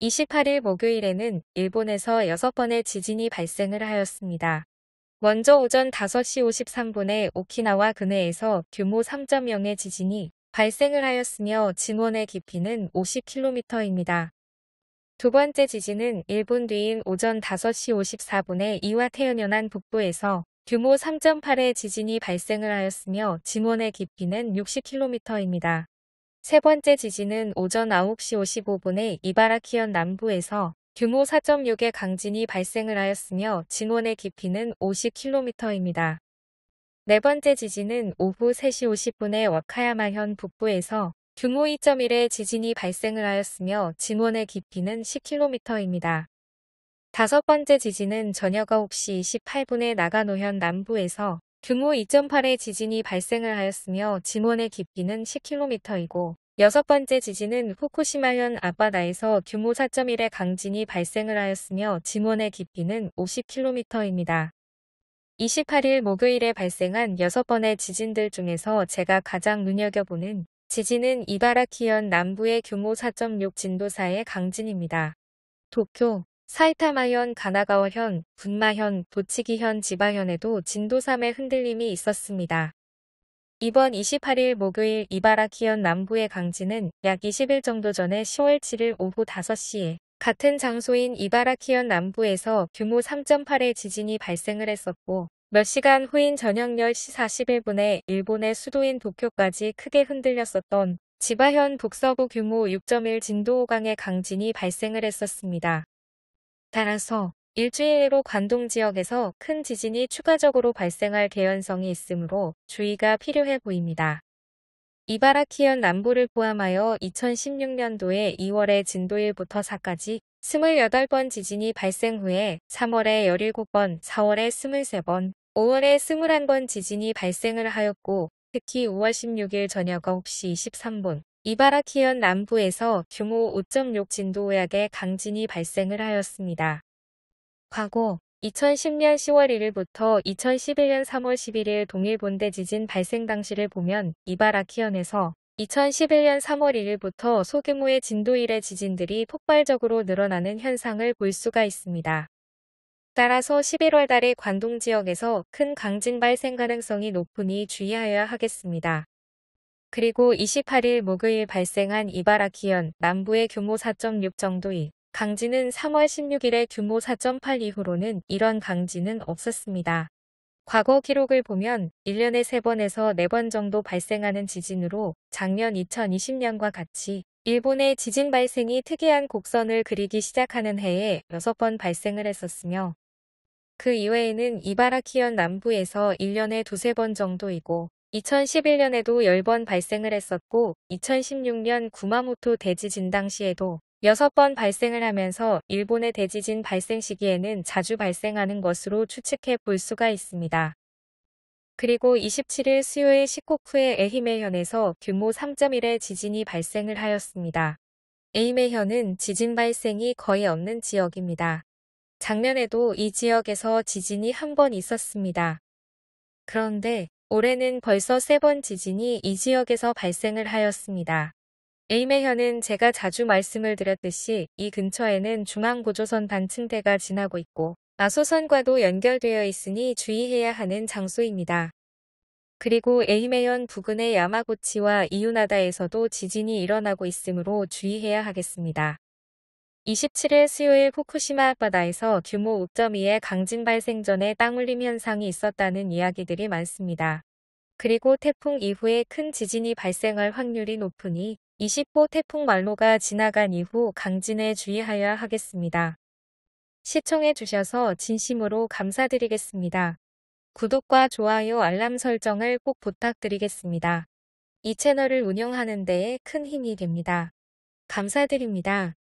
28일 목요일에는 일본에서 6번의 지진이 발생을 하였습니다. 먼저 오전 5시 53분에 오키나와 근해에서 규모 3.0의 지진이 발생을 하였으며 진원의 깊이는 50km입니다. 두 번째 지진은 1분 뒤인 오전 5시 54분에 이와 태연연안 북부에서 규모 3.8의 지진이 발생을 하였으며 진원의 깊이는 60km입니다. 세 번째 지진은 오전 9시 55분에 이바라키현 남부에서 규모 4.6의 강진이 발생을 하였으며 진원의 깊이는 50km입니다. 네 번째 지진은 오후 3시 50분에 와카야마현 북부에서 규모 2.1의 지진이 발생을 하였으며 진원의 깊이는 10km입니다. 다섯 번째 지진은 저녁 9시 28분에 나가노현 남부에서 규모 2.8의 지진이 발생을 하였으며 진원의 깊이는 10km이고 여섯 번째 지진은 후쿠시마현 아바다에서 규모 4.1의 강진이 발생을 하였으며 진원의 깊이는 50km입니다. 28일 목요일에 발생한 여섯 번의 지진들 중에서 제가 가장 눈여겨보는 지진은 이바라키현 남부의 규모 4.6 진도사의 강진입니다. 도쿄, 사이타마현, 가나가와현, 분마현, 도치기현, 지바현에도 진도 3의 흔들림이 있었습니다. 이번 28일 목요일 이바라키현 남부의 강진은 약 20일 정도 전에 10월 7일 오후 5시에 같은 장소인 이바라키현 남부에서 규모 3.8의 지진이 발생을 했었고 몇 시간 후인 저녁 10시 41분에 일본의 수도인 도쿄까지 크게 흔들렸었던 지바현 북서부 규모 6.1 진도 5강의 강진이 발생을 했었습니다. 따라서 일주일내로 관동 지역에서 큰 지진이 추가적으로 발생할 개연성이 있으므로 주의가 필요해 보입니다. 이바라키현 남부를 포함하여 2016년도에 2월에 진도 1부터 4까지 28번 지진이 발생 후에 3월에 17번, 4월에 23번, 5월에 21번 지진이 발생을 하였고 특히 5월 16일 저녁 9시 23분 이바라키현 남부에서 규모 5.6 진도약의 강진이 발생을 하였습니다. 과거 2010년 10월 1일부터 2011년 3월 11일 동일 본대 지진 발생 당시를 보면 이바라키현에서 2011년 3월 1일부터 소규모의 진도 1의 지진들이 폭발적으로 늘어나는 현상을 볼 수가 있습니다. 따라서 11월 달에 관동 지역에서 큰 강진 발생 가능성이 높으니 주의하여야 하겠습니다. 그리고 28일 목요일 발생한 이바라키현 남부의 규모 4.6 정도의 강진은 3월 16일에 규모 4.8 이후로는 이런 강진은 없었습니다. 과거 기록을 보면 1년에 3번에서 4번 정도 발생하는 지진으로 작년 2020년과 같이 일본의 지진 발생이 특이한 곡선을 그리기 시작하는 해에 6번 발생을 했었으며 그 이외에는 이바라키현 남부에서 1년에 두세 번 정도이고 2011년에도 10번 발생을 했었고 2016년 구마모토 대지진 당시에도 6번 발생을 하면서 일본의 대지진 발생 시기에는 자주 발생하는 것으로 추측해 볼 수가 있습니다. 그리고 27일 수요일 시코쿠의 에히메현에서 규모 3.1의 지진이 발생을 하였습니다. 에히메현은 지진 발생이 거의 없는 지역입니다. 작년에도 이 지역에서 지진이 한 번 있었습니다. 그런데 올해는 벌써 세 번 지진이 이 지역에서 발생을 하였습니다. 에이메현은 제가 자주 말씀을 드렸듯이 이 근처에는 중앙고조선 단층대가 지나고 있고 나소선과도 연결되어 있으니 주의해야 하는 장소입니다. 그리고 에이메현 부근의 야마고치와 이유나다에서도 지진이 일어나고 있으므로 주의해야 하겠습니다. 27일 수요일 후쿠시마 앞바다에서 규모 5.2의 강진 발생 전에 땅울림 현상이 있었다는 이야기들이 많습니다. 그리고 태풍 이후에 큰 지진이 발생할 확률이 높으니 20호 태풍 말로가 지나간 이후 강진에 주의하여야 하겠습니다. 시청해 주셔서 진심으로 감사드리겠습니다. 구독과 좋아요 알람 설정을 꼭 부탁드리겠습니다. 이 채널을 운영하는 데에 큰 힘이 됩니다. 감사드립니다.